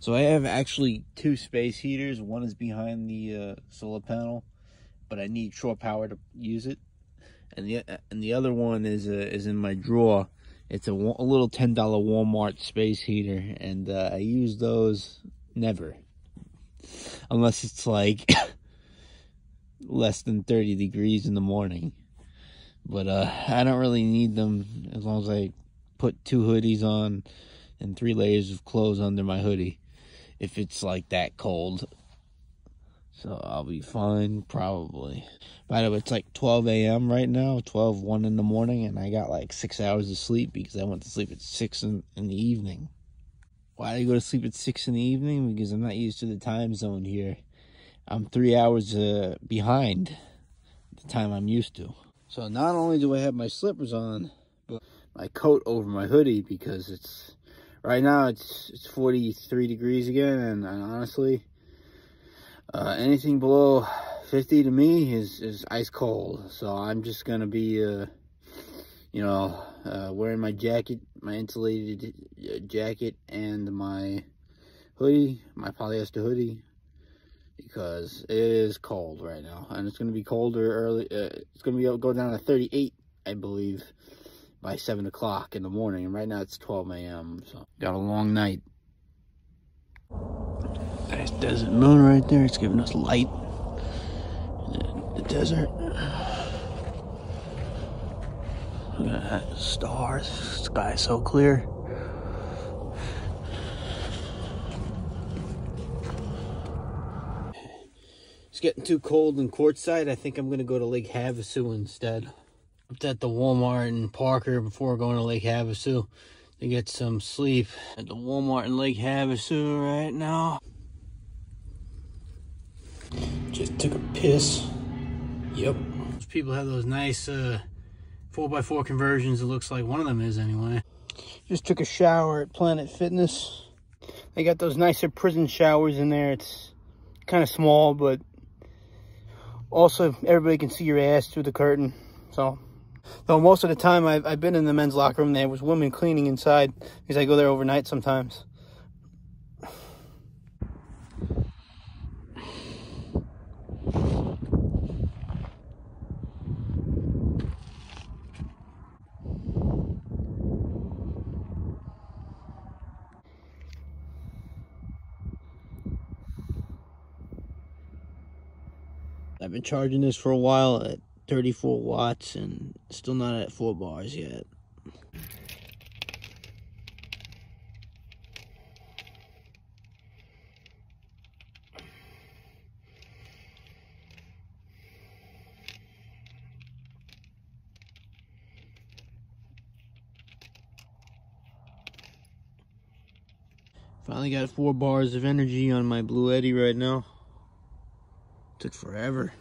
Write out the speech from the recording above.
So I have actually two space heaters. One is behind the uh, solar panel, but I need shore power to use it. And the and the other one is uh, is in my drawer. It's a, a little ten dollar Walmart space heater, and uh, I use those never, unless it's like less than thirty degrees in the morning. But uh, I don't really need them as long as I put two hoodies on and three layers of clothes under my hoodie if it's like that cold. So I'll be fine, probably. By the way, it's like 12 a.m. right now, 12, 1 in the morning, and I got like six hours of sleep because I went to sleep at 6 in, in the evening. Why did I go to sleep at 6 in the evening? Because I'm not used to the time zone here. I'm three hours uh, behind the time I'm used to. So not only do I have my slippers on, but my coat over my hoodie because it's right now it's it's 43 degrees again and, and honestly uh, anything below 50 to me is is ice cold. So i'm just gonna be uh, you know uh, wearing my jacket my insulated uh, jacket and my hoodie my polyester hoodie because it is cold right now. And it's going to be colder early uh, it's going to be go down to 38 i believe by 7 o'clock in the morning. And right now it's 12 a.m. So got a long night. Nice desert moon right there. It's giving us light in the desert. Look at that. Stars. Sky so clear. It's getting too cold in Quartzsite. I think I'm going to go to Lake Havasu instead at the Walmart in Parker before going to Lake Havasu to get some sleep at the Walmart in Lake Havasu right now. Just took a piss. Yep. Those people have those nice uh, 4x4 conversions. It looks like one of them is anyway. Just took a shower at Planet Fitness. They got those nicer prison showers in there. It's kind of small, but also everybody can see your ass through the curtain. So Though most of the time I've, I've been in the men's locker room, there was women cleaning inside because I go there overnight sometimes. I've been charging this for a while at 34 watts and still not at 4 bars yet. Finally got four bars of energy on my Bluetti right now. Took forever.